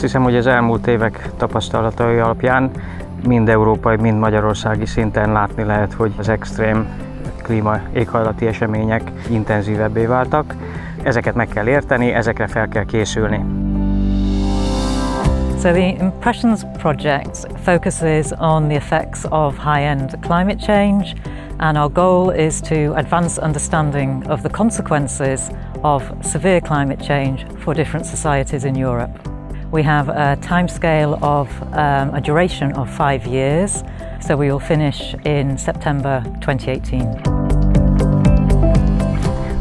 Azt hiszem, hogy az elmúlt évek tapasztalatai alapján mind európai, mind magyarországi szinten látni lehet, hogy az extrém klíma éghajlati események intenzívebbé váltak. Ezeket meg kell érteni, ezekre fel kell készülni. So the Impressions project focuses on the effects of high-end climate change and our goal is to advance understanding of the consequences of severe climate change for different societies in Europe. We have a timescale of um, a duration of five years, so we will finish in September 2018.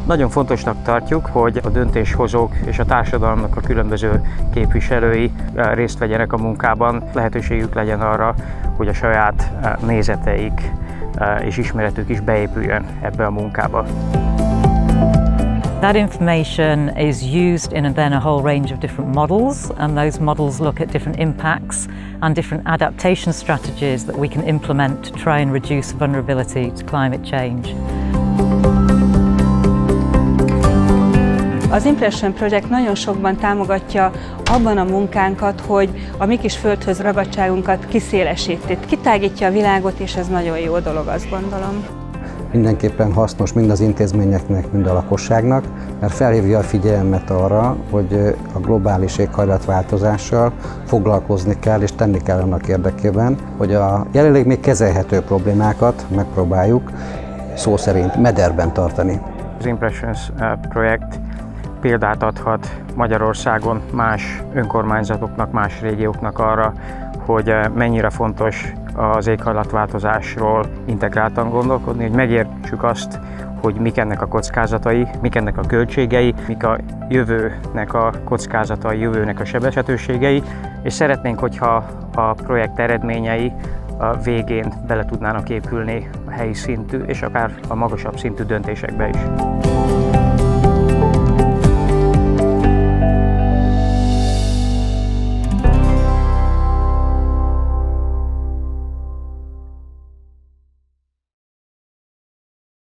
Nagyon fontosnak tartjuk, hogy a döntéshozók és a társadalomnak a különböző képviselői eh, részt vegyenek a munkában, lehetőségük legyen arra, hogy a saját eh, nézeteik eh, és ismeretük is beépüljön ebbe a munkába. That information is used in then a whole range of different models, and those models look at different impacts and different adaptation strategies that we can implement to try and reduce vulnerability to climate change. Az Impression Project nagyon sokban támogatja abban a munkánkat, hogy a mi kis földhöz ragadtságunkat kiszélesíti. Kitágítja a világot, és ez nagyon jó dolog, azt gondolom. Mindenképpen hasznos mind az intézményeknek, mind a lakosságnak, mert felhívja a figyelmet arra, hogy a globális éghajlatváltozással foglalkozni kell és tenni kell annak érdekében, hogy a jelenleg még kezelhető problémákat megpróbáljuk szó szerint mederben tartani. Az Impressions projekt példát adhat Magyarországon más önkormányzatoknak, más régióknak arra, hogy mennyire fontos az éghajlatváltozásról integráltan gondolkodni, hogy megértsük azt, hogy mik ennek a kockázatai, mik ennek a költségei, mik a jövőnek a kockázatai, jövőnek a sebezhetőségei, és szeretnénk, hogyha a projekt eredményei a végén bele tudnának épülni a helyi szintű és akár a magasabb szintű döntésekbe is.